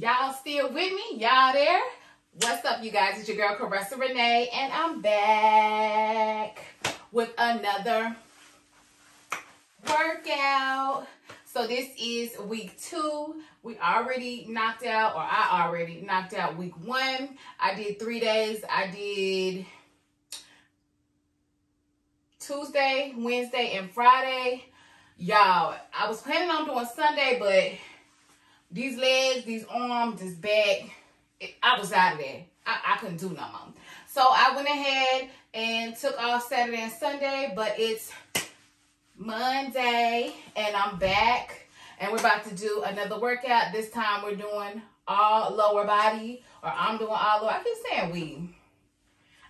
Y'all still with me? Y'all there? What's up, you guys? It's your girl, Caressa Renee, and I'm back with another workout. So this is week two. We already knocked out, or I already knocked out week one. I did three days. I did Tuesday, Wednesday, and Friday. Y'all, I was planning on doing Sunday, but these legs, these arms, this back, it, I was out of there. I, I couldn't do no more. So I went ahead and took off Saturday and Sunday, but it's Monday and I'm back and we're about to do another workout. This time we're doing all lower body or I'm doing all lower. I keep saying we.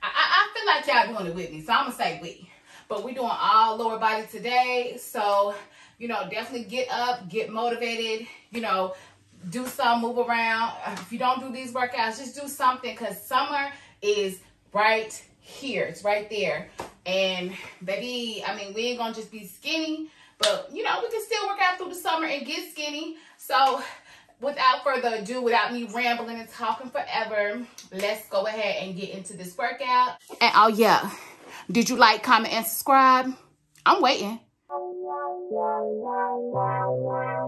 I, I, I feel like y'all doing it with me, so I'm going to say we. But we're doing all lower body today. So, you know, definitely get up, get motivated, you know, do some, move around. If you don't do these workouts, just do something because summer is right here. It's right there. And baby, I mean, we ain't gonna just be skinny, but you know, we can still work out through the summer and get skinny. So without further ado, without me rambling and talking forever, let's go ahead and get into this workout. And oh yeah, did you like, comment, and subscribe? I'm waiting wow wow wow wow